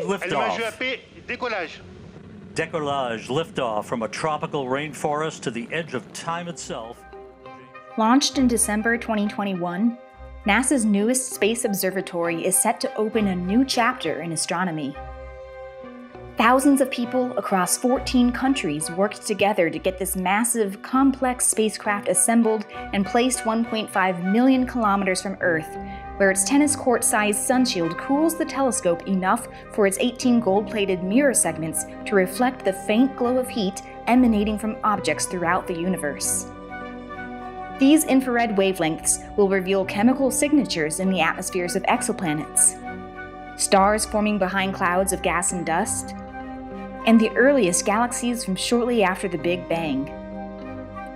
And liftoff. décollage. Decollage, liftoff from a tropical rainforest to the edge of time itself. Launched in December 2021, NASA's newest space observatory is set to open a new chapter in astronomy. Thousands of people across 14 countries worked together to get this massive, complex spacecraft assembled and placed 1.5 million kilometers from Earth, where its tennis court sized sunshield cools the telescope enough for its 18 gold plated mirror segments to reflect the faint glow of heat emanating from objects throughout the universe. These infrared wavelengths will reveal chemical signatures in the atmospheres of exoplanets, stars forming behind clouds of gas and dust, and the earliest galaxies from shortly after the Big Bang.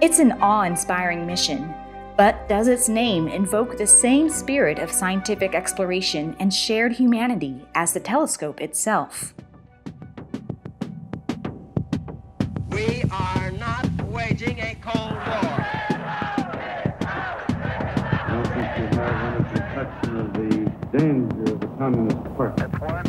It's an awe inspiring mission, but does its name invoke the same spirit of scientific exploration and shared humanity as the telescope itself? We are not waging a Cold War. I don't think you have any conception of the danger of the Communist Party.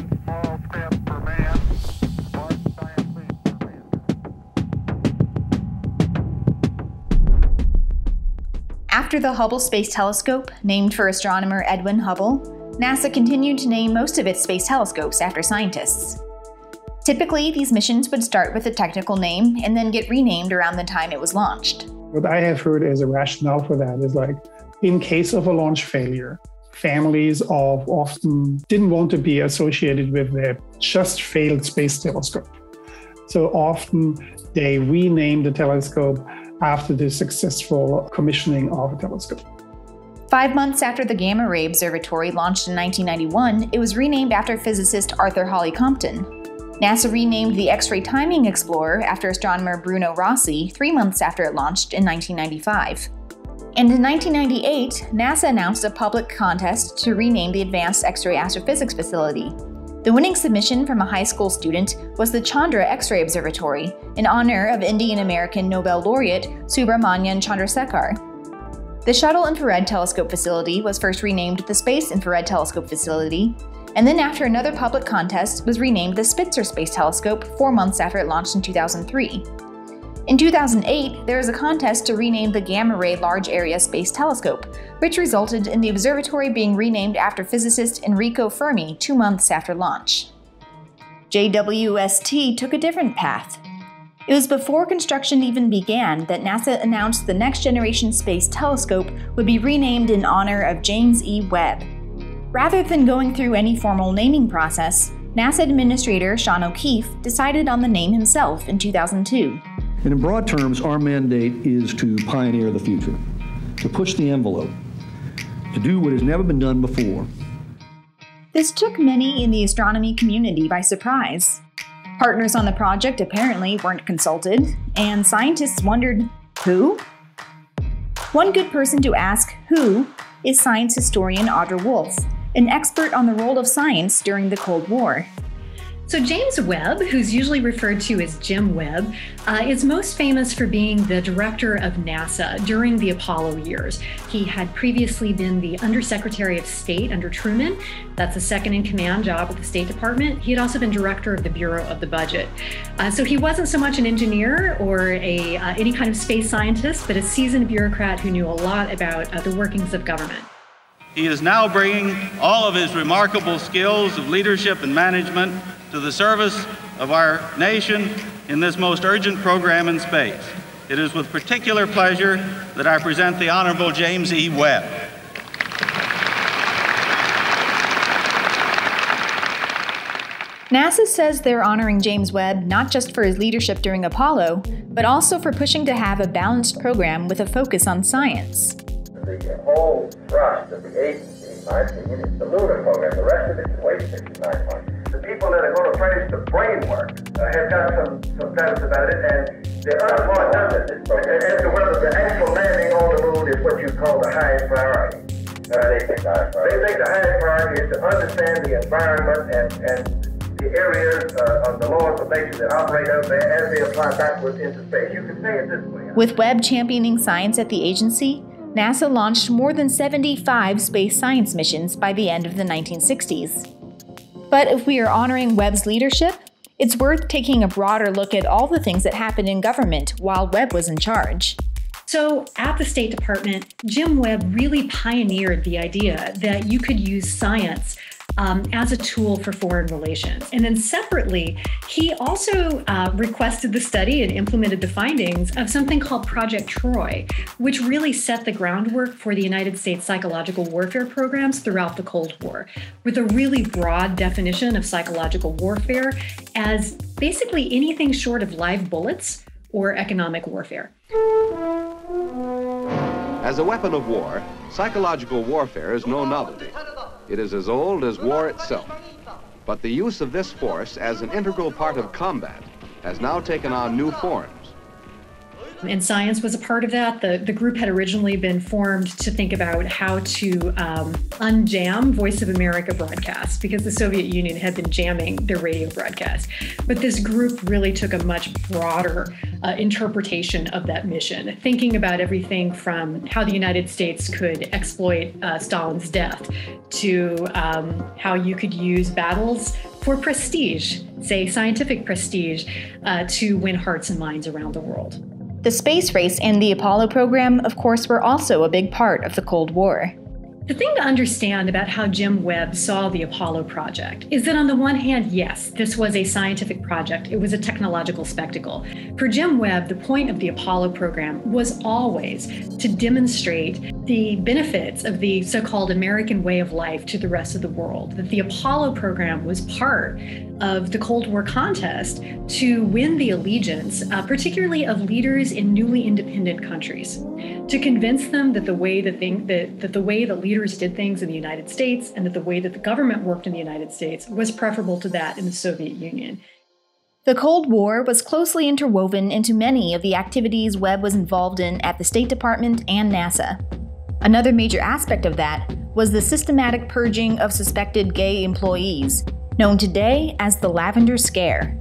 After the Hubble Space Telescope, named for astronomer Edwin Hubble, NASA continued to name most of its space telescopes after scientists. Typically, these missions would start with a technical name and then get renamed around the time it was launched. What I have heard as a rationale for that is like, in case of a launch failure, families of often didn't want to be associated with the just failed space telescope. So often they rename the telescope after the successful commissioning of a telescope. Five months after the Gamma Ray Observatory launched in 1991, it was renamed after physicist Arthur Holly Compton. NASA renamed the X ray Timing Explorer after astronomer Bruno Rossi three months after it launched in 1995. And in 1998, NASA announced a public contest to rename the Advanced X ray Astrophysics Facility. The winning submission from a high school student was the Chandra X ray Observatory, in honor of Indian American Nobel laureate Subrahmanyan Chandrasekhar. The Shuttle Infrared Telescope Facility was first renamed the Space Infrared Telescope Facility, and then after another public contest was renamed the Spitzer Space Telescope four months after it launched in 2003. In 2008, there was a contest to rename the Gamma Ray Large Area Space Telescope, which resulted in the observatory being renamed after physicist Enrico Fermi two months after launch. JWST took a different path. It was before construction even began that NASA announced the Next Generation Space Telescope would be renamed in honor of James E. Webb. Rather than going through any formal naming process, NASA Administrator Sean O'Keefe decided on the name himself in 2002. And in broad terms, our mandate is to pioneer the future, to push the envelope, to do what has never been done before. This took many in the astronomy community by surprise. Partners on the project apparently weren't consulted, and scientists wondered who? One good person to ask who is science historian Audra Wolfe, an expert on the role of science during the Cold War. So, James Webb, who's usually referred to as Jim Webb, uh, is most famous for being the director of NASA during the Apollo years. He had previously been the Undersecretary of State under Truman. That's a second in command job at the State Department. He had also been director of the Bureau of the Budget. Uh, so, he wasn't so much an engineer or a, uh, any kind of space scientist, but a seasoned bureaucrat who knew a lot about uh, the workings of government. He is now bringing all of his remarkable skills of leadership and management to the service of our nation in this most urgent program in space. It is with particular pleasure that I present the Honorable James E. Webb. NASA says they're honoring James Webb not just for his leadership during Apollo, but also for pushing to have a balanced program with a focus on science. The whole thrust of the agency, in my opinion, is the lunar program. The rest of it is wasted in my mind. The people that are going to praise the brain work uh, have got some, some doubts about it, and the other part doesn't. As to whether the actual landing on the moon is what you call the highest priority. Uh, they, think the highest priority. they think the highest priority is to understand the environment and, and the areas uh, of the laws of nature that operate out there as they apply backwards into space. You can say it this way. With Webb championing science at the agency, NASA launched more than 75 space science missions by the end of the 1960s. But if we are honoring Webb's leadership, it's worth taking a broader look at all the things that happened in government while Webb was in charge. So, at the State Department, Jim Webb really pioneered the idea that you could use science um, as a tool for foreign relations. And then separately, he also uh, requested the study and implemented the findings of something called Project Troy, which really set the groundwork for the United States psychological warfare programs throughout the Cold War, with a really broad definition of psychological warfare as basically anything short of live bullets or economic warfare. As a weapon of war, psychological warfare is no novelty. It is as old as war itself. But the use of this force as an integral part of combat has now taken on new forms. And science was a part of that. The, the group had originally been formed to think about how to um, unjam Voice of America broadcasts because the Soviet Union had been jamming their radio broadcasts. But this group really took a much broader uh, interpretation of that mission, thinking about everything from how the United States could exploit uh, Stalin's death to um, how you could use battles for prestige, say scientific prestige, uh, to win hearts and minds around the world. The space race and the Apollo program, of course, were also a big part of the Cold War. The thing to understand about how Jim Webb saw the Apollo project is that, on the one hand, yes, this was a scientific project, it was a technological spectacle. For Jim Webb, the point of the Apollo program was always to demonstrate the benefits of the so called American way of life to the rest of the world. That the Apollo program was part of the Cold War contest to win the allegiance, uh, particularly of leaders in newly independent countries, to convince them that the way that, that, that the way that leaders did things in the United States and that the way that the government worked in the United States was preferable to that in the Soviet Union. The Cold War was closely interwoven into many of the activities Webb was involved in at the State Department and NASA. Another major aspect of that was the systematic purging of suspected gay employees, known today as the Lavender Scare.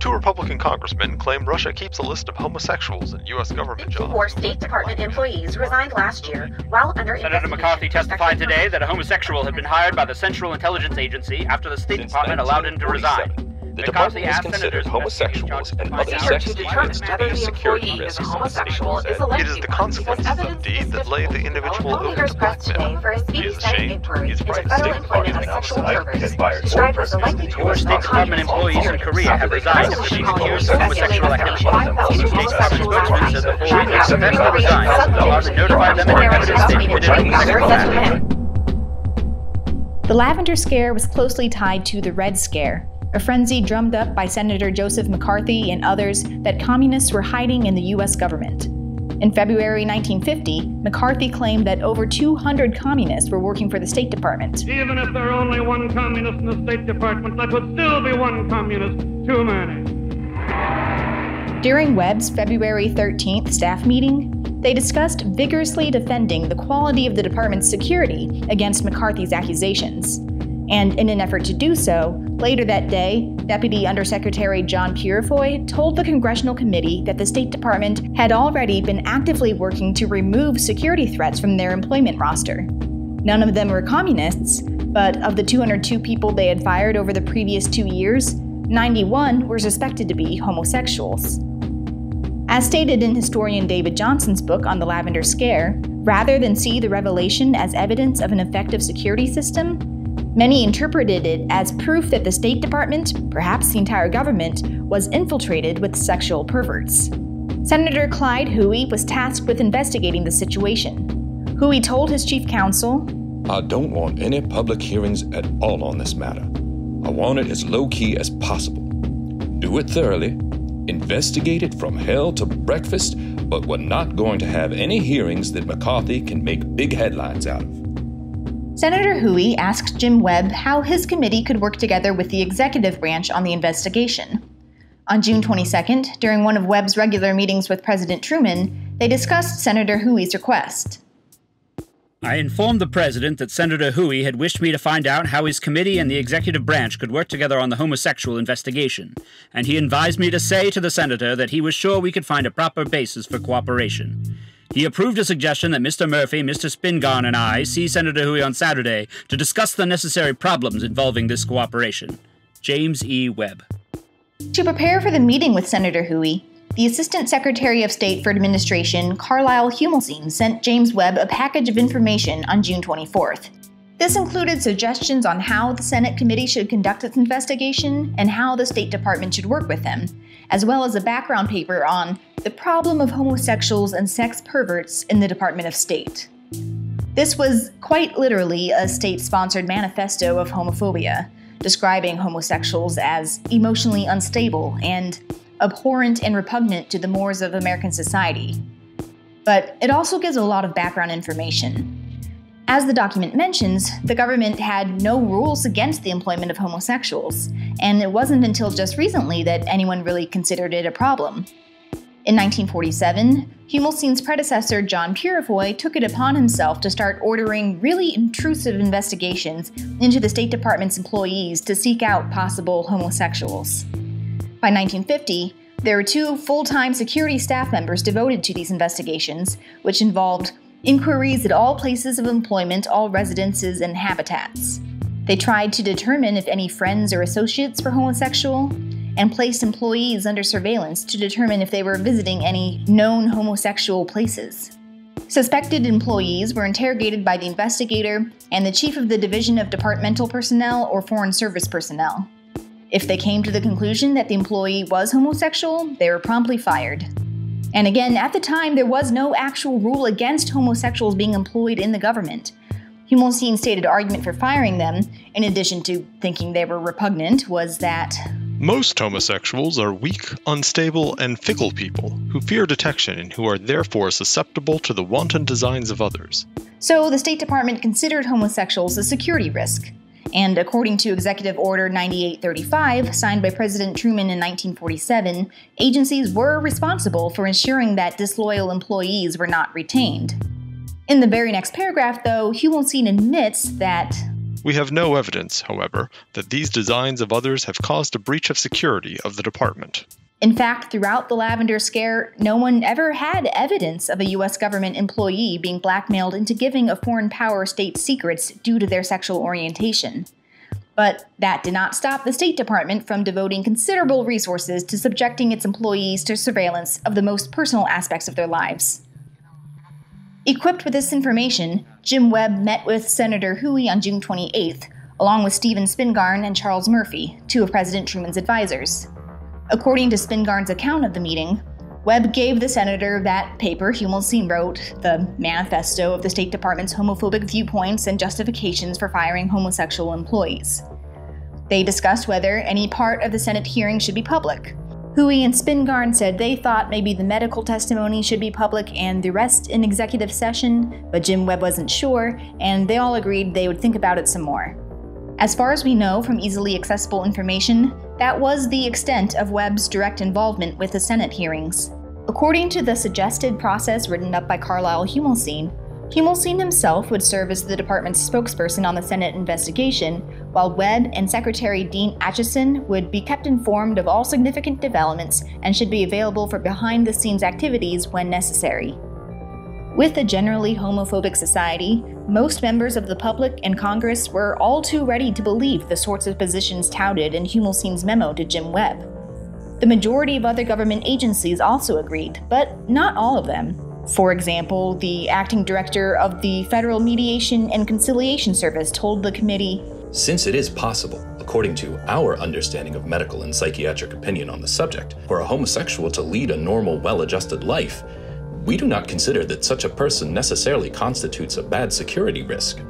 Two Republican congressmen claim Russia keeps a list of homosexuals in U.S. government jobs. Four State Department employees resigned last year while under Senator McCarthy testified today that a homosexual had been hired by the Central Intelligence Agency after the State Since Department allowed him to resign. The McCarthy department has asked considered homosexuals and other Procedure sex to to be a security employee risk. is homosexual is It is the lengthy one, consequences of evidence deed that lay the individual Paul open to pressed black today men. for a He speedy is study ashamed. inquiry He is right. State employment of department outside workers. has fired Described as a four likely Four choice State Department employees in Korea have resigned after being accused of homosexual activity. The State Department spokesman said the four accidentally resigned. The department notified them and evidence they committed a sexual. The Lavender Scare was closely tied to the Red Scare, a frenzy drummed up by Senator Joseph McCarthy and others that communists were hiding in the U.S. government. In February 1950, McCarthy claimed that over 200 communists were working for the State Department. Even if there are only one communist in the State Department, that would still be one communist too many. During Webb's February 13th staff meeting, they discussed vigorously defending the quality of the department's security against McCarthy's accusations. And in an effort to do so, later that day, Deputy Undersecretary John Peurifoy told the Congressional Committee that the State Department had already been actively working to remove security threats from their employment roster. None of them were communists, but of the 202 people they had fired over the previous two years, 91 were suspected to be homosexuals. As stated in historian David Johnson's book on the Lavender Scare, rather than see the revelation as evidence of an effective security system, many interpreted it as proof that the State Department, perhaps the entire government, was infiltrated with sexual perverts. Senator Clyde Hoey was tasked with investigating the situation. Hoey told his chief counsel, I don't want any public hearings at all on this matter. I want it as low key as possible. Do it thoroughly, investigate it from hell to breakfast, but we're not going to have any hearings that McCarthy can make big headlines out of. Senator Hoey asked Jim Webb how his committee could work together with the executive branch on the investigation. On June 22nd, during one of Webb's regular meetings with President Truman, they discussed Senator Hoey's request. I informed the president that Senator Huey had wished me to find out how his committee and the executive branch could work together on the homosexual investigation, and he advised me to say to the senator that he was sure we could find a proper basis for cooperation. He approved a suggestion that Mr. Murphy, Mr. Spingarn, and I see Senator Hoey on Saturday to discuss the necessary problems involving this cooperation. James E. Webb. To prepare for the meeting with Senator Hoey, the Assistant Secretary of State for Administration, Carlisle Humelsine, sent James Webb a package of information on June 24th. This included suggestions on how the Senate committee should conduct its investigation and how the State Department should work with them, as well as a background paper on the problem of homosexuals and sex perverts in the Department of State. This was quite literally a state sponsored manifesto of homophobia, describing homosexuals as emotionally unstable and abhorrent and repugnant to the mores of American society. But it also gives a lot of background information. As the document mentions, the government had no rules against the employment of homosexuals, and it wasn't until just recently that anyone really considered it a problem. In 1947, Humelsine's predecessor, John Peurifoy, took it upon himself to start ordering really intrusive investigations into the State Department's employees to seek out possible homosexuals. By 1950, there were two full time security staff members devoted to these investigations, which involved inquiries at all places of employment, all residences, and habitats. They tried to determine if any friends or associates were homosexual, and placed employees under surveillance to determine if they were visiting any known homosexual places. Suspected employees were interrogated by the investigator and the chief of the Division of Departmental Personnel or Foreign Service personnel. If they came to the conclusion that the employee was homosexual, they were promptly fired. And again, at the time, there was no actual rule against homosexuals being employed in the government. Humelsine's stated argument for firing them, in addition to thinking they were repugnant, was that most homosexuals are weak, unstable, and fickle people who fear detection and who are therefore susceptible to the wanton designs of others. So the State Department considered homosexuals a security risk. And according to Executive Order 9835, signed by President Truman in 1947, agencies were responsible for ensuring that disloyal employees were not retained. In the very next paragraph, though, Humelsine admits that we have no evidence, however, that these designs of others have caused a breach of security of the department. In fact, throughout the Lavender Scare, no one ever had evidence of a US government employee being blackmailed into giving a foreign power state secrets due to their sexual orientation. But that did not stop the State Department from devoting considerable resources to subjecting its employees to surveillance of the most personal aspects of their lives. Equipped with this information, Jim Webb met with Senator Hoey on June 28th, along with Stephen Spingarn and Charles Murphy, two of President Truman's advisors. According to Spingarn's account of the meeting, Webb gave the senator that paper Humelsine wrote, the manifesto of the State Department's homophobic viewpoints and justifications for firing homosexual employees. They discussed whether any part of the Senate hearing should be public. Hoey and Spingarn said they thought maybe the medical testimony should be public and the rest in executive session, but Jim Webb wasn't sure, and they all agreed they would think about it some more. As far as we know from easily accessible information, that was the extent of Webb's direct involvement with the Senate hearings. According to the suggested process written up by Carlisle Humelsine, Humelsine himself would serve as the department's spokesperson on the Senate investigation, while Webb and Secretary Dean Acheson would be kept informed of all significant developments and should be available for behind the scenes activities when necessary. With a generally homophobic society, most members of the public and Congress were all too ready to believe the sorts of positions touted in Humelsine's memo to Jim Webb. The majority of other government agencies also agreed, but not all of them. For example, the acting director of the Federal Mediation and Conciliation Service told the committee Since it is possible, according to our understanding of medical and psychiatric opinion on the subject, for a homosexual to lead a normal, well adjusted life, we do not consider that such a person necessarily constitutes a bad security risk.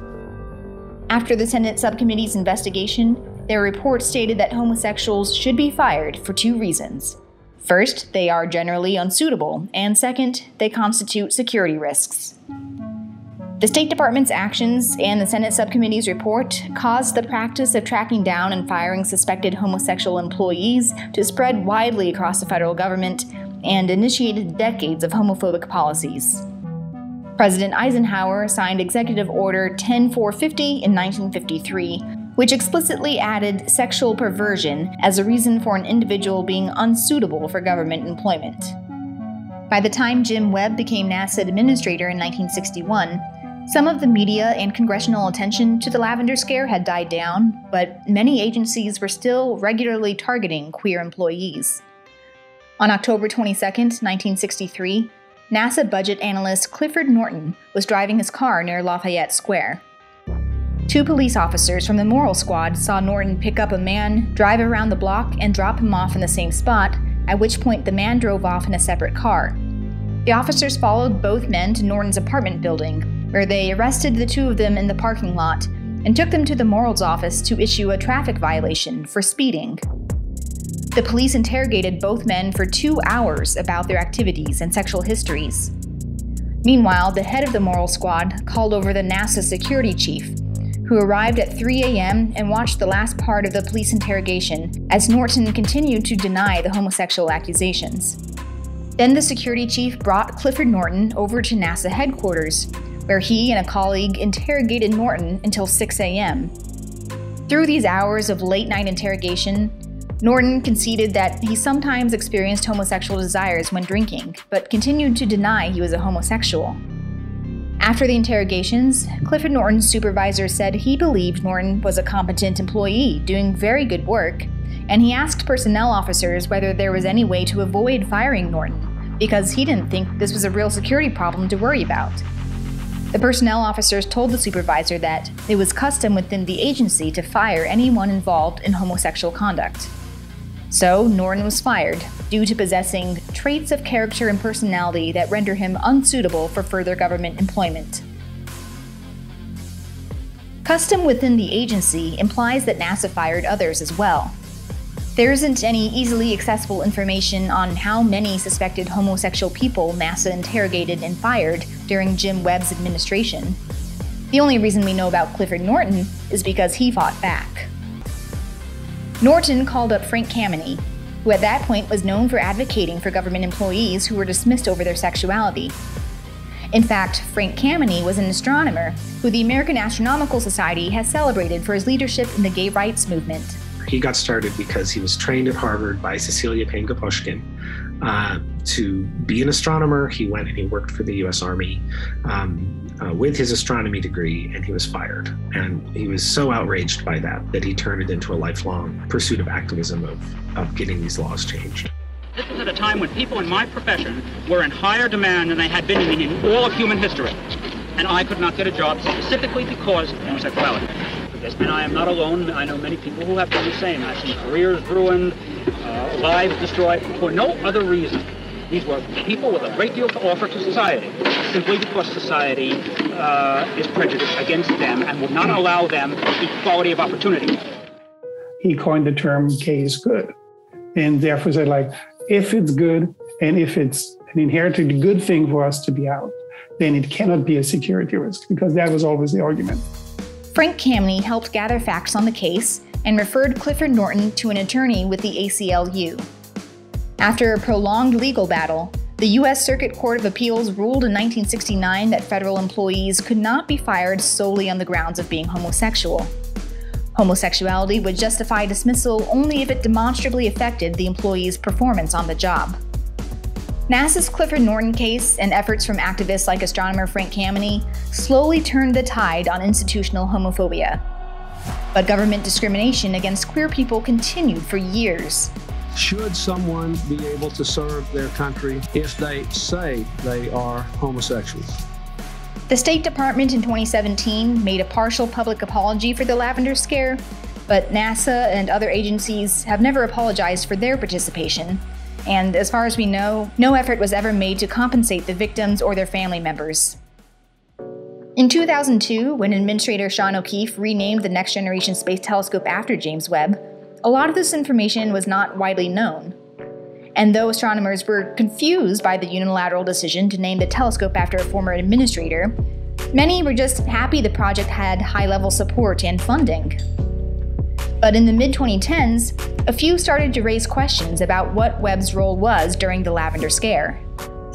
After the Senate subcommittee's investigation, their report stated that homosexuals should be fired for two reasons. First, they are generally unsuitable, and second, they constitute security risks. The State Department's actions and the Senate subcommittee's report caused the practice of tracking down and firing suspected homosexual employees to spread widely across the federal government and initiated decades of homophobic policies. President Eisenhower signed Executive Order 10450 in 1953, which explicitly added sexual perversion as a reason for an individual being unsuitable for government employment. By the time Jim Webb became NASA administrator in 1961, some of the media and congressional attention to the Lavender Scare had died down, but many agencies were still regularly targeting queer employees. On October 22, 1963, NASA budget analyst Clifford Norton was driving his car near Lafayette Square. Two police officers from the Moral Squad saw Norton pick up a man, drive around the block, and drop him off in the same spot, at which point the man drove off in a separate car. The officers followed both men to Norton's apartment building, where they arrested the two of them in the parking lot and took them to the morals office to issue a traffic violation for speeding. The police interrogated both men for two hours about their activities and sexual histories. Meanwhile, the head of the moral squad called over the NASA security chief, who arrived at 3 a.m. and watched the last part of the police interrogation as Norton continued to deny the homosexual accusations. Then the security chief brought Clifford Norton over to NASA headquarters, where he and a colleague interrogated Norton until 6 a.m. Through these hours of late night interrogation, Norton conceded that he sometimes experienced homosexual desires when drinking, but continued to deny he was a homosexual. After the interrogations, Clifford Norton's supervisor said he believed Norton was a competent employee doing very good work, and he asked personnel officers whether there was any way to avoid firing Norton, because he didn't think this was a real security problem to worry about. The personnel officers told the supervisor that it was custom within the agency to fire anyone involved in homosexual conduct. So, Norton was fired due to possessing traits of character and personality that render him unsuitable for further government employment. Custom within the agency implies that NASA fired others as well. There isn't any easily accessible information on how many suspected homosexual people NASA interrogated and fired during Jim Webb's administration. The only reason we know about Clifford Norton is because he fought back. Norton called up Frank Kameny, who at that point was known for advocating for government employees who were dismissed over their sexuality. In fact, Frank Kameny was an astronomer who the American Astronomical Society has celebrated for his leadership in the gay rights movement. He got started because he was trained at Harvard by Cecilia Payne Gaposchkin uh, to be an astronomer. He went and he worked for the U.S. Army um, uh, with his astronomy degree, and he was fired. And he was so outraged by that that he turned it into a lifelong pursuit of activism of, of getting these laws changed. This was at a time when people in my profession were in higher demand than they had been in, in all of human history. And I could not get a job specifically because of homosexuality. And I am not alone. I know many people who have done the same. I've seen careers ruined, uh, lives destroyed for no other reason. These were people with a great deal to offer to society, simply because society uh, is prejudiced against them and will not allow them equality of opportunity. He coined the term "gay is good," and therefore said, like, if it's good and if it's an inherently good thing for us to be out, then it cannot be a security risk because that was always the argument. Frank Kameny helped gather facts on the case and referred Clifford Norton to an attorney with the ACLU. After a prolonged legal battle, the U.S. Circuit Court of Appeals ruled in 1969 that federal employees could not be fired solely on the grounds of being homosexual. Homosexuality would justify dismissal only if it demonstrably affected the employee's performance on the job. NASA's Clifford Norton case and efforts from activists like astronomer Frank Kameny slowly turned the tide on institutional homophobia. But government discrimination against queer people continued for years. Should someone be able to serve their country if they say they are homosexuals? The State Department in 2017 made a partial public apology for the Lavender Scare, but NASA and other agencies have never apologized for their participation, and as far as we know, no effort was ever made to compensate the victims or their family members. In 2002, when Administrator Sean O'Keefe renamed the Next Generation Space Telescope after James Webb, a lot of this information was not widely known. And though astronomers were confused by the unilateral decision to name the telescope after a former administrator, many were just happy the project had high level support and funding. But in the mid 2010s, a few started to raise questions about what Webb's role was during the Lavender Scare.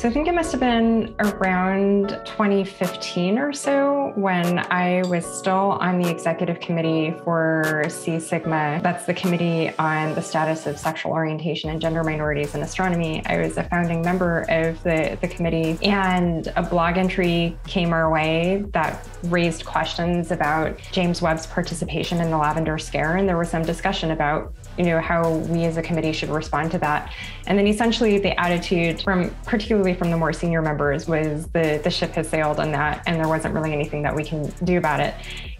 So I think it must have been around 2015 or so when I was still on the executive committee for C Sigma. That's the committee on the status of sexual orientation and gender minorities in astronomy. I was a founding member of the, the committee, and a blog entry came our way that raised questions about James Webb's participation in the Lavender Scare. And there was some discussion about you know how we as a committee should respond to that. And then essentially the attitude from particularly from the more senior members was the the ship has sailed on that and there wasn't really anything that we can do about it.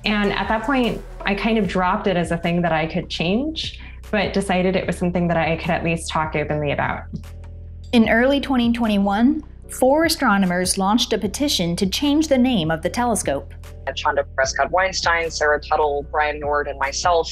And at that point i kind of dropped it as a thing that i could change but decided it was something that i could at least talk openly about. In early 2021 four astronomers launched a petition to change the name of the telescope. Chanda Prescod Weinstein, Sarah Tuttle, Brian Nord, and myself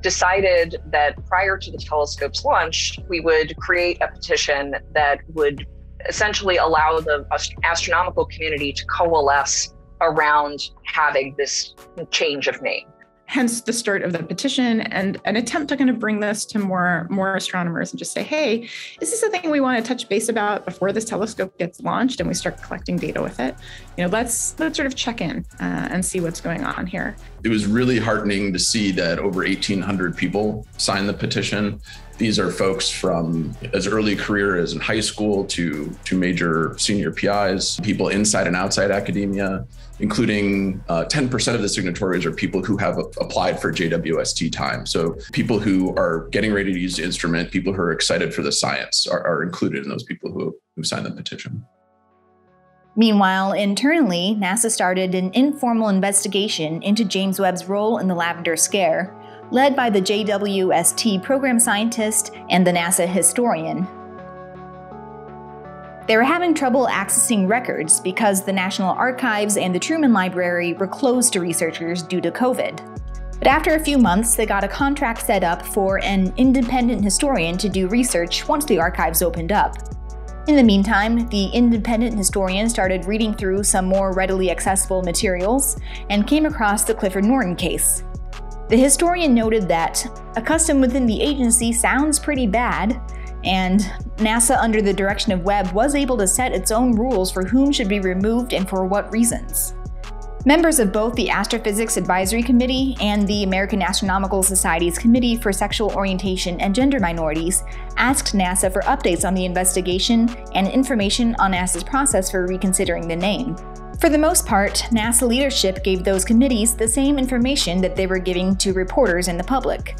decided that prior to the telescope's launch, we would create a petition that would essentially allow the astronomical community to coalesce around having this change of name hence the start of the petition and an attempt to kind of bring this to more more astronomers and just say hey is this a thing we want to touch base about before this telescope gets launched and we start collecting data with it? You know let's let's sort of check in uh, and see what's going on here. It was really heartening to see that over 1800 people signed the petition these are folks from as early career as in high school to to major senior PIs, people inside and outside academia, including uh, 10% of the signatories are people who have applied for JWST time. So people who are getting ready to use the instrument, people who are excited for the science are, are included in those people who, who signed the petition. Meanwhile, internally, NASA started an informal investigation into James Webb's role in the Lavender Scare, led by the JWST program scientist and the NASA historian, they were having trouble accessing records because the National Archives and the Truman Library were closed to researchers due to COVID. But after a few months, they got a contract set up for an independent historian to do research once the archives opened up. In the meantime, the independent historian started reading through some more readily accessible materials and came across the Clifford Norton case. The historian noted that a custom within the agency sounds pretty bad, and NASA, under the direction of Webb, was able to set its own rules for whom should be removed and for what reasons. Members of both the Astrophysics Advisory Committee and the American Astronomical Society's Committee for Sexual Orientation and Gender Minorities asked NASA for updates on the investigation and information on NASA's process for reconsidering the name. For the most part, NASA leadership gave those committees the same information that they were giving to reporters and the public.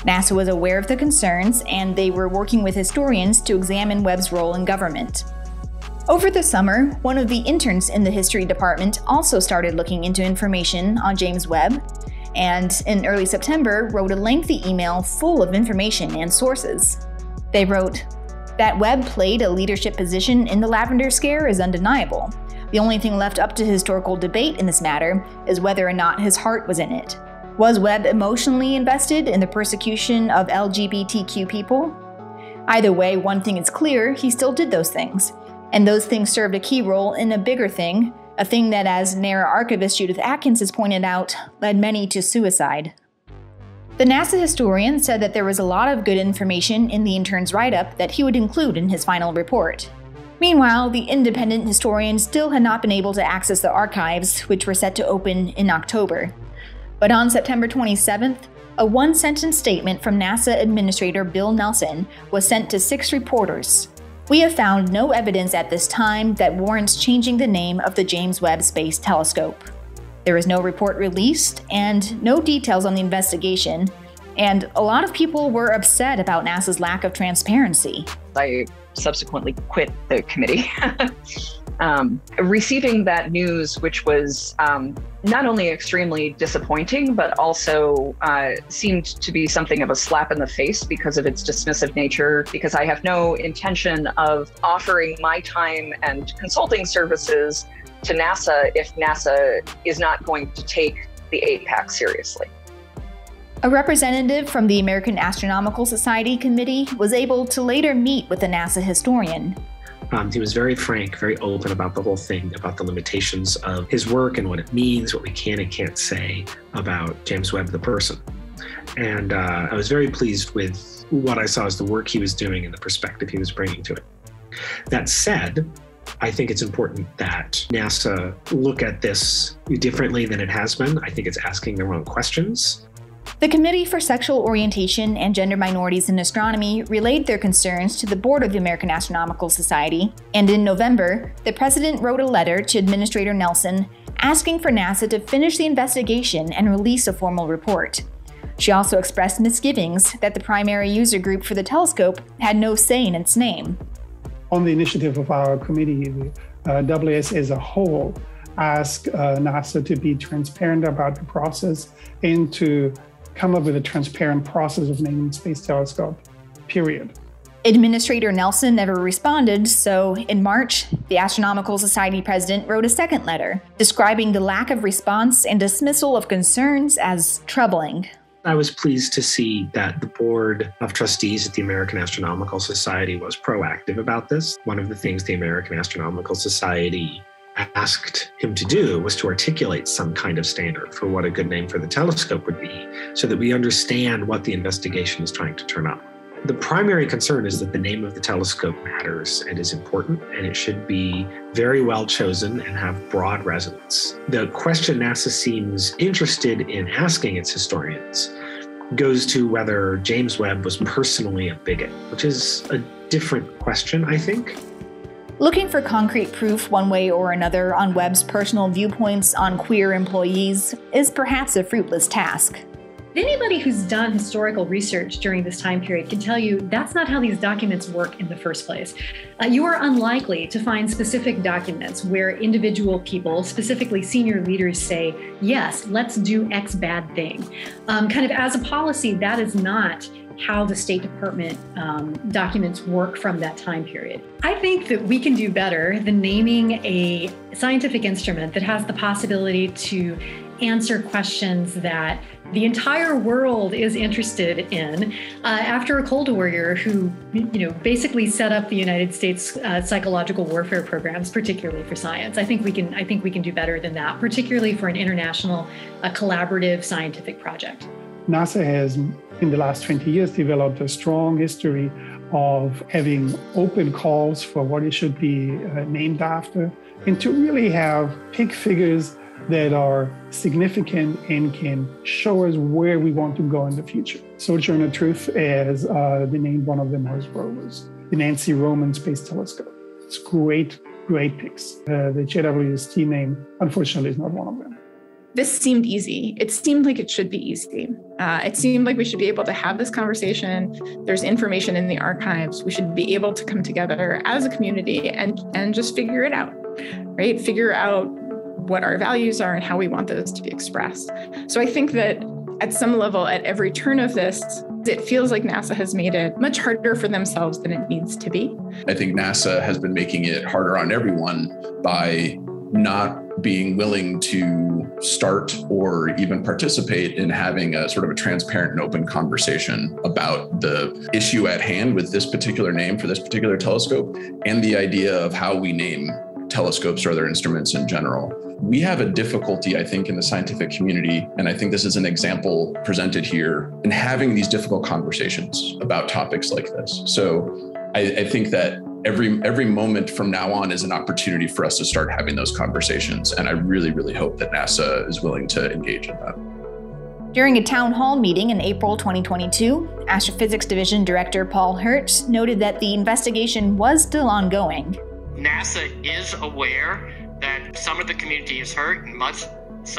NASA was aware of the concerns, and they were working with historians to examine Webb's role in government. Over the summer, one of the interns in the history department also started looking into information on James Webb, and in early September wrote a lengthy email full of information and sources. They wrote, That Webb played a leadership position in the Lavender Scare is undeniable. The only thing left up to historical debate in this matter is whether or not his heart was in it. Was Webb emotionally invested in the persecution of LGBTQ people? Either way, one thing is clear he still did those things. And those things served a key role in a bigger thing, a thing that, as NARA archivist Judith Adkins has pointed out, led many to suicide. The NASA historian said that there was a lot of good information in the intern's write up that he would include in his final report. Meanwhile, the independent historian still had not been able to access the archives, which were set to open in October. But on September 27th, a one sentence statement from NASA Administrator Bill Nelson was sent to six reporters. We have found no evidence at this time that warrants changing the name of the James Webb Space Telescope. There is no report released and no details on the investigation, and a lot of people were upset about NASA's lack of transparency. I subsequently quit the committee. um, receiving that news, which was um, not only extremely disappointing, but also uh, seemed to be something of a slap in the face because of its dismissive nature, because I have no intention of offering my time and consulting services to NASA if NASA is not going to take the APAC seriously. A representative from the American Astronomical Society committee was able to later meet with the NASA historian um, he was very frank, very open about the whole thing, about the limitations of his work and what it means, what we can and can't say about James Webb, the person. And uh, I was very pleased with what I saw as the work he was doing and the perspective he was bringing to it. That said, I think it's important that NASA look at this differently than it has been. I think it's asking the wrong questions. The Committee for Sexual Orientation and Gender Minorities in Astronomy relayed their concerns to the board of the American Astronomical Society, and in November, the president wrote a letter to Administrator Nelson asking for NASA to finish the investigation and release a formal report. She also expressed misgivings that the primary user group for the telescope had no say in its name. On the initiative of our committee, uh, AAS as a whole asked uh, NASA to be transparent about the process and to come up with a transparent process of naming Space Telescope, period. Administrator Nelson never responded, so in March, the Astronomical Society president wrote a second letter describing the lack of response and dismissal of concerns as troubling. I was pleased to see that the board of trustees at the American Astronomical Society was proactive about this. One of the things the American Astronomical Society asked him to do was to articulate some kind of standard for what a good name for the telescope would be so that we understand what the investigation is trying to turn up. The primary concern is that the name of the telescope matters and is important, and it should be very well chosen and have broad resonance. The question NASA seems interested in asking its historians goes to whether James Webb was personally a bigot, which is a different question, I think. Looking for concrete proof one way or another on Webb's personal viewpoints on queer employees is perhaps a fruitless task. Anybody who's done historical research during this time period can tell you that's not how these documents work in the first place. Uh, you are unlikely to find specific documents where individual people, specifically senior leaders, say, yes, let's do X bad thing. Um, kind of as a policy, that is not how the State Department um, documents work from that time period. I think that we can do better than naming a scientific instrument that has the possibility to answer questions that the entire world is interested in uh, after a cold warrior who you know basically set up the united states uh, psychological warfare programs particularly for science i think we can i think we can do better than that particularly for an international uh, collaborative scientific project nasa has in the last 20 years developed a strong history of having open calls for what it should be uh, named after, and to really have pick figures that are significant and can show us where we want to go in the future. Sojourner Truth is uh, the name one of the Mars rovers, the Nancy Roman Space Telescope. It's great, great picks. Uh, the JWST name, unfortunately, is not one of them this seemed easy. It seemed like it should be easy. Uh, it seemed like we should be able to have this conversation. There's information in the archives. We should be able to come together as a community and and just figure it out, right? Figure out what our values are and how we want those to be expressed. So I think that at some level, at every turn of this, it feels like NASA has made it much harder for themselves than it needs to be. I think NASA has been making it harder on everyone by not being willing to start or even participate in having a sort of a transparent and open conversation about the issue at hand with this particular name for this particular telescope and the idea of how we name telescopes or other instruments in general. We have a difficulty, I think, in the scientific community, and I think this is an example presented here in having these difficult conversations about topics like this. So I, I think that every every moment from now on is an opportunity for us to start having those conversations and i really really hope that nasa is willing to engage in that during a town hall meeting in April 2022, Astrophysics Division Director Paul Hertz noted that the investigation was still ongoing. NASA is aware that some of the community is hurt and much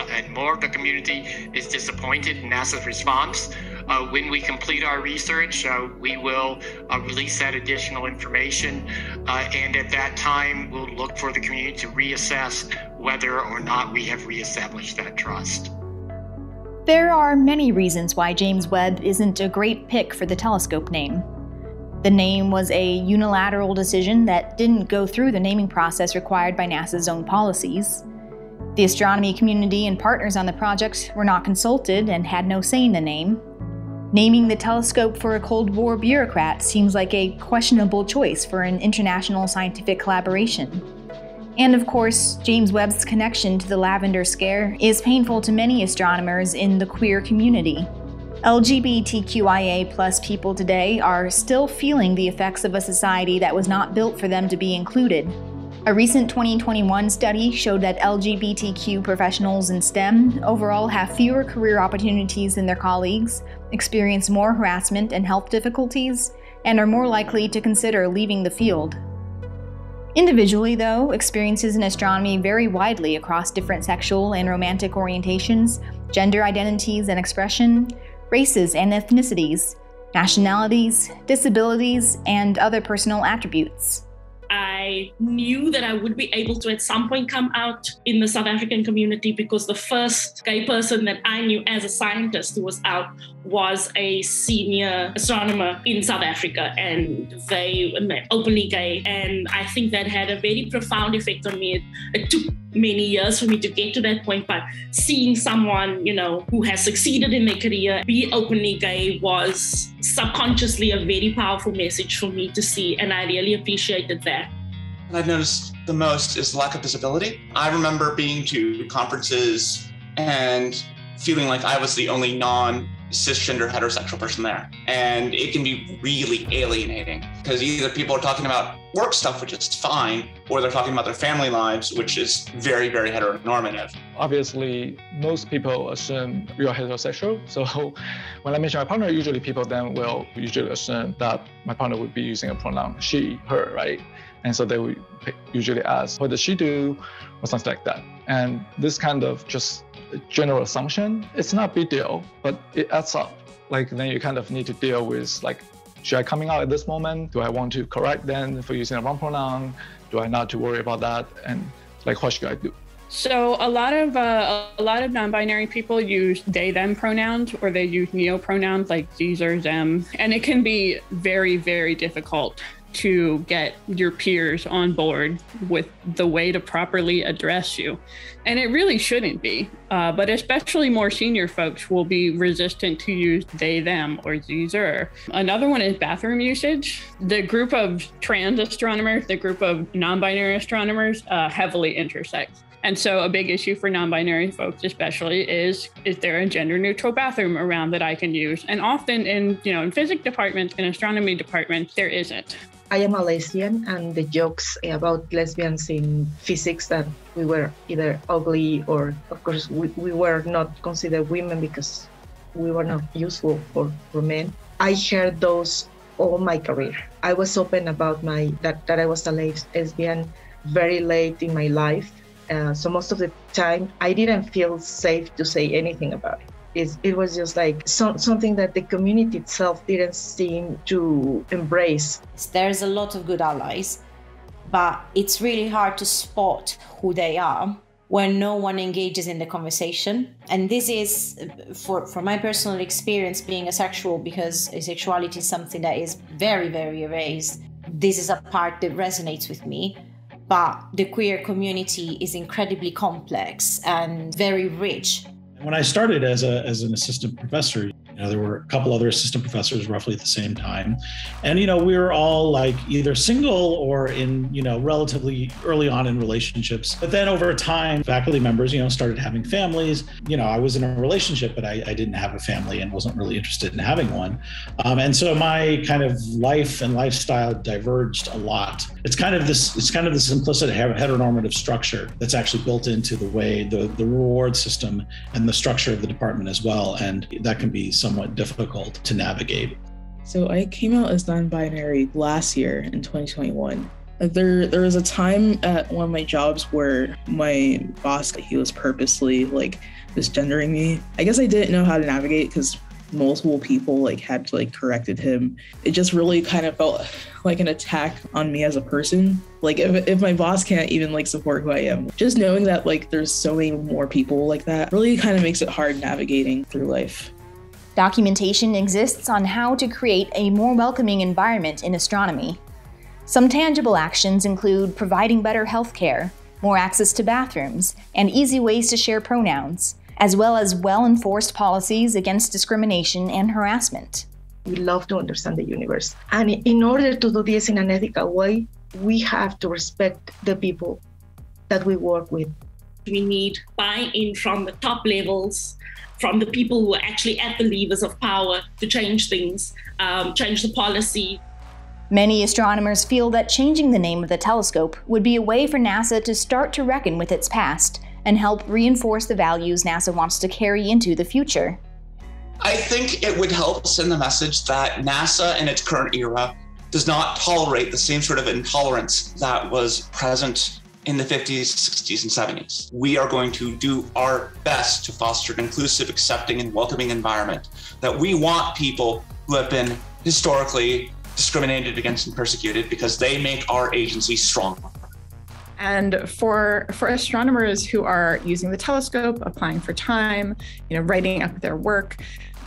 and more of the community is disappointed in NASA's response. Uh, when we complete our research, uh, we will uh, release that additional information. Uh, and at that time, we'll look for the community to reassess whether or not we have reestablished that trust. There are many reasons why James Webb isn't a great pick for the telescope name. The name was a unilateral decision that didn't go through the naming process required by NASA's own policies. The astronomy community and partners on the project were not consulted and had no say in the name. Naming the telescope for a Cold War bureaucrat seems like a questionable choice for an international scientific collaboration. And of course, James Webb's connection to the Lavender Scare is painful to many astronomers in the queer community. LGBTQIA plus people today are still feeling the effects of a society that was not built for them to be included. A recent 2021 study showed that LGBTQ professionals in STEM overall have fewer career opportunities than their colleagues, experience more harassment and health difficulties, and are more likely to consider leaving the field. Individually, though, experiences in astronomy vary widely across different sexual and romantic orientations, gender identities and expression, races and ethnicities, nationalities, disabilities, and other personal attributes. I knew that I would be able to at some point come out in the South African community because the first gay person that I knew as a scientist who was out was a senior astronomer in South Africa, and they were openly gay. And I think that had a very profound effect on me. It, it took many years for me to get to that point, but seeing someone, you know, who has succeeded in their career be openly gay was subconsciously a very powerful message for me to see, and I really appreciated that. I've noticed the most is lack of visibility. I remember being to conferences and feeling like I was the only non cisgender heterosexual person there. And it can be really alienating because either people are talking about work stuff, which is fine, or they're talking about their family lives, which is very, very heteronormative. Obviously, most people assume you are heterosexual. So when I mention my partner, usually people then will usually assume that my partner would be using a pronoun she, her, right? And so they would usually ask, what does she do? Or something like that. And this kind of just general assumption, it's not a big deal, but it adds up. Like then you kind of need to deal with like, should I coming out at this moment? Do I want to correct then for using a wrong pronoun? Do I not to worry about that? And like, what should I do? So a lot of uh, a lot of non-binary people use they them pronouns or they use neo pronouns like these or them, and it can be very very difficult to get your peers on board with the way to properly address you. And it really shouldn't be, uh, but especially more senior folks will be resistant to use they, them, or these/er. Another one is bathroom usage. The group of trans astronomers, the group of non binary astronomers uh, heavily intersect. And so a big issue for non-binary folks especially is is there a gender neutral bathroom around that I can use? And often in, you know, in physics departments and astronomy departments, there isn't. I am a lesbian, and the jokes about lesbians in physics that we were either ugly or, of course, we, we were not considered women because we were not useful for, for men. I heard those all my career. I was open about my that, that I was a lesbian very late in my life. Uh, so most of the time, I didn't feel safe to say anything about it it, it was just like so, something that the community itself didn't seem to embrace. There's a lot of good allies, but it's really hard to spot who they are when no one engages in the conversation. And this is, for, for my personal experience, being asexual, because asexuality is something that is very, very erased. This is a part that resonates with me. But the queer community is incredibly complex and very rich. When I started as, a, as an assistant professor, you know, there were a couple other assistant professors roughly at the same time. And, you know, we were all like either single or in, you know, relatively early on in relationships. But then over time, faculty members, you know, started having families. You know, I was in a relationship, but I, I didn't have a family and wasn't really interested in having one. Um, and so my kind of life and lifestyle diverged a lot. It's kind of this, it's kind of this implicit heteronormative structure that's actually built into the way the, the reward system and the structure of the department as well. And that can be some somewhat difficult to navigate. So I came out as non-binary last year in 2021. Uh, there, there was a time at one of my jobs where my boss, he was purposely like misgendering me. I guess I didn't know how to navigate because multiple people like had like corrected him. It just really kind of felt like an attack on me as a person. Like if, if my boss can't even like support who I am, just knowing that like there's so many more people like that really kind of makes it hard navigating through life. Documentation exists on how to create a more welcoming environment in astronomy. Some tangible actions include providing better health care, more access to bathrooms, and easy ways to share pronouns, as well as well enforced policies against discrimination and harassment. We love to understand the universe. And in order to do this in an ethical way, we have to respect the people that we work with. We need buy in from the top levels from the people who are actually at the levers of power to change things, um, change the policy. Many astronomers feel that changing the name of the telescope would be a way for NASA to start to reckon with its past and help reinforce the values NASA wants to carry into the future. I think it would help send the message that NASA in its current era does not tolerate the same sort of intolerance that was present in the 50s, 60s, and 70s. We are going to do our best to foster an inclusive, accepting, and welcoming environment. That we want people who have been historically discriminated against and persecuted because they make our agency stronger. And for for astronomers who are using the telescope, applying for time, you know, writing up their work,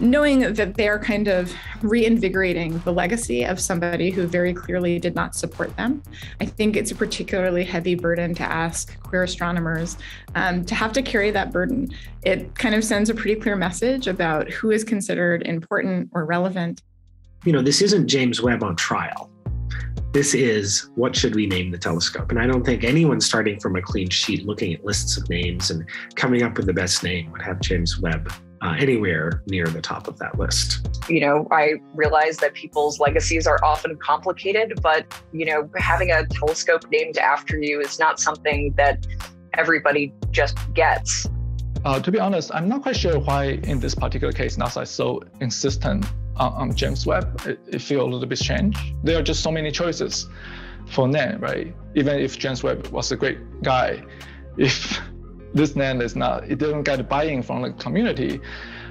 knowing that they're kind of reinvigorating the legacy of somebody who very clearly did not support them. I think it's a particularly heavy burden to ask queer astronomers um, to have to carry that burden. It kind of sends a pretty clear message about who is considered important or relevant. You know, this isn't James Webb on trial. This is what should we name the telescope? And I don't think anyone starting from a clean sheet looking at lists of names and coming up with the best name would have James Webb uh, anywhere near the top of that list. You know, I realize that people's legacies are often complicated, but, you know, having a telescope named after you is not something that everybody just gets. Uh, to be honest, I'm not quite sure why in this particular case NASA is so insistent on, on James Webb. It, it feels a little bit strange. There are just so many choices for name, right? Even if James Webb was a great guy, if this name is not, it doesn't get buy-in from the community,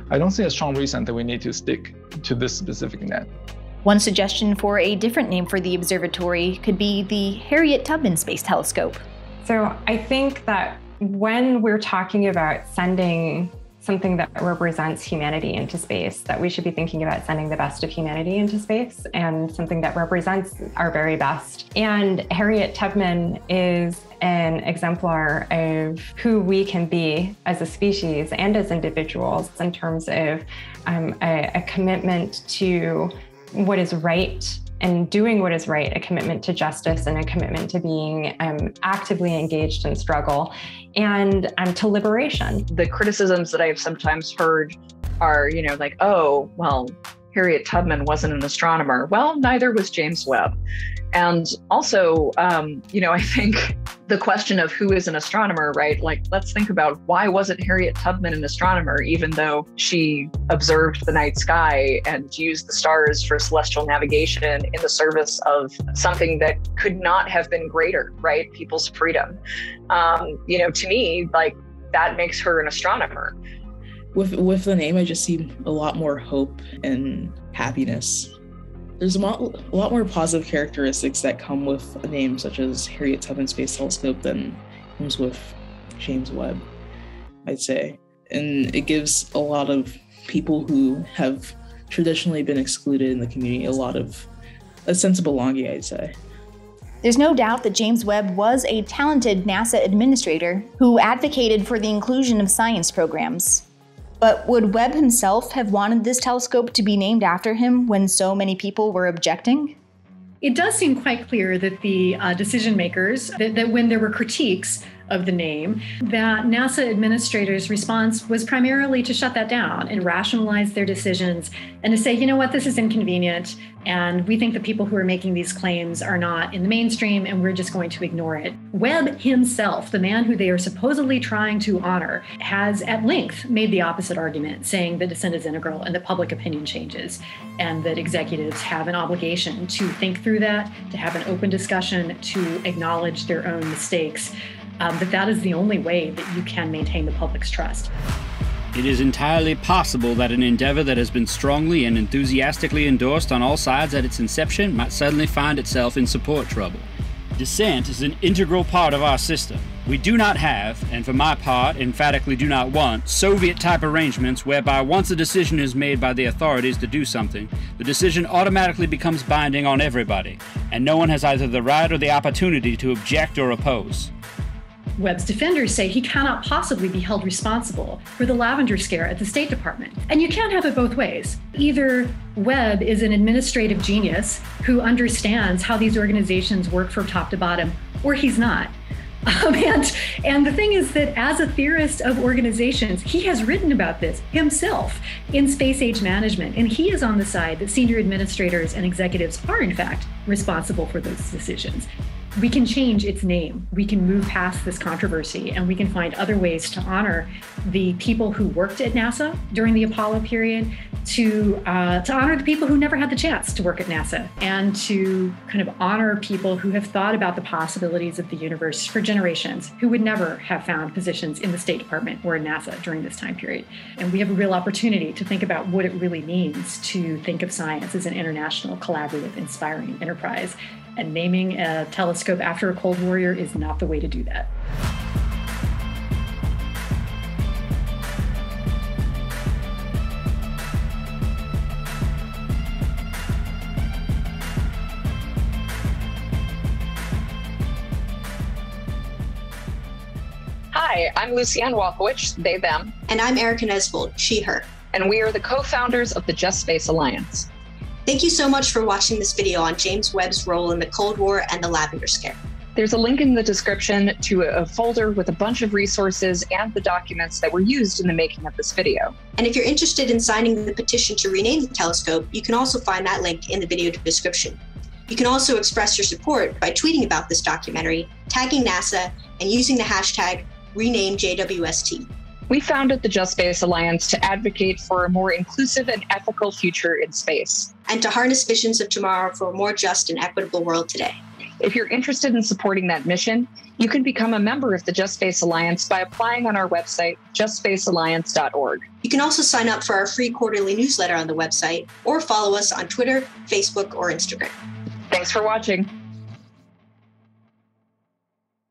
I don't see a strong reason that we need to stick to this specific name. One suggestion for a different name for the observatory could be the Harriet Tubman Space Telescope. So I think that when we're talking about sending something that represents humanity into space, that we should be thinking about sending the best of humanity into space and something that represents our very best. And Harriet Tubman is an exemplar of who we can be as a species and as individuals in terms of um, a, a commitment to what is right and doing what is right, a commitment to justice and a commitment to being um, actively engaged in struggle and um, to liberation. The criticisms that I've sometimes heard are, you know, like, oh, well, Harriet Tubman wasn't an astronomer. Well, neither was James Webb. And also, um, you know, I think the question of who is an astronomer, right? Like, let's think about why wasn't Harriet Tubman an astronomer, even though she observed the night sky and used the stars for celestial navigation in the service of something that could not have been greater, right? People's freedom. Um, you know, to me, like, that makes her an astronomer. With with the name, I just see a lot more hope and happiness there's a lot, a lot more positive characteristics that come with a name such as Harriet Tubman Space Telescope than comes with James Webb, I'd say. And it gives a lot of people who have traditionally been excluded in the community a lot of a sense of belonging, I'd say. There's no doubt that James Webb was a talented NASA administrator who advocated for the inclusion of science programs. But would Webb himself have wanted this telescope to be named after him when so many people were objecting? It does seem quite clear that the uh, decision makers, that, that when there were critiques of the name, that NASA administrators' response was primarily to shut that down and rationalize their decisions and to say, you know what, this is inconvenient. And we think the people who are making these claims are not in the mainstream and we're just going to ignore it. Webb himself, the man who they are supposedly trying to honor, has at length made the opposite argument, saying that dissent is integral and that public opinion changes, and that executives have an obligation to think through that, to have an open discussion, to acknowledge their own mistakes um, that that is the only way that you can maintain the public's trust. It is entirely possible that an endeavor that has been strongly and enthusiastically endorsed on all sides at its inception might suddenly find itself in support trouble. Dissent is an integral part of our system. We do not have, and for my part, emphatically do not want, Soviet type arrangements whereby once a decision is made by the authorities to do something, the decision automatically becomes binding on everybody, and no one has either the right or the opportunity to object or oppose. Webb's defenders say he cannot possibly be held responsible for the lavender scare at the State Department. And you can't have it both ways. Either Webb is an administrative genius who understands how these organizations work from top to bottom, or he's not. Um, and, and the thing is that as a theorist of organizations, he has written about this himself in Space Age Management. And he is on the side that senior administrators and executives are, in fact, responsible for those decisions we can change its name. We can move past this controversy and we can find other ways to honor the people who worked at NASA during the Apollo period, to, uh, to honor the people who never had the chance to work at NASA, and to kind of honor people who have thought about the possibilities of the universe for generations, who would never have found positions in the State Department or in NASA during this time period. And we have a real opportunity to think about what it really means to think of science as an international, collaborative, inspiring enterprise and naming a telescope after a Cold Warrior is not the way to do that. Hi, I'm Lucianne Walkowicz, they, them. And I'm Erika Nesvold, she, her. And we are the co founders of the Just Space Alliance. Thank you so much for watching this video on James Webb's role in the Cold War and the Lavender Scare. There's a link in the description to a folder with a bunch of resources and the documents that were used in the making of this video. And if you're interested in signing the petition to rename the telescope, you can also find that link in the video description. You can also express your support by tweeting about this documentary, tagging NASA, and using the hashtag RenameJWST. We founded the Just Space Alliance to advocate for a more inclusive and ethical future in space. And to harness visions of tomorrow for a more just and equitable world today. If you're interested in supporting that mission, you can become a member of the Just Space Alliance by applying on our website, justspacealliance.org. You can also sign up for our free quarterly newsletter on the website or follow us on Twitter, Facebook, or Instagram. Thanks for watching.